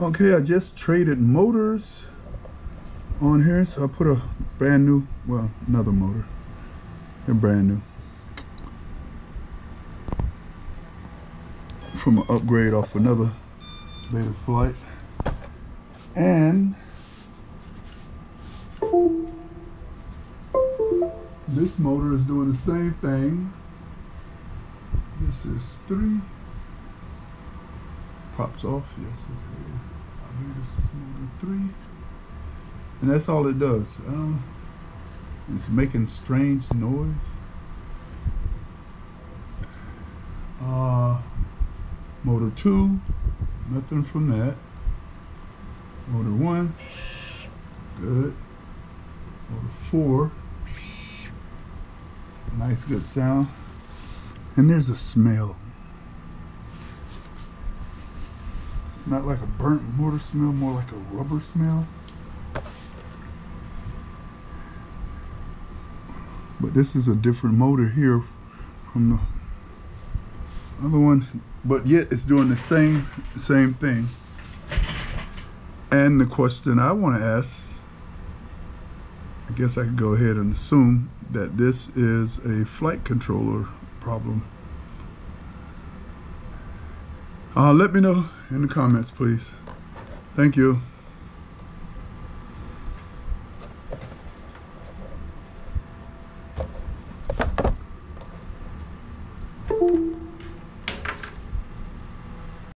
Okay, I just traded motors on here, so I put a brand new, well, another motor. They're brand new. From an upgrade off another beta flight. And this motor is doing the same thing. This is three. Pops off, yes, okay. This is motor three. And that's all it does. Um, it's making strange noise. Uh, motor two, nothing from that. Motor one, good. Motor four, nice good sound. And there's a smell. It's not like a burnt motor smell, more like a rubber smell. But this is a different motor here from the other one, but yet it's doing the same same thing. And the question I want to ask, I guess I could go ahead and assume that this is a flight controller problem. Uh, let me know in the comments, please. Thank you.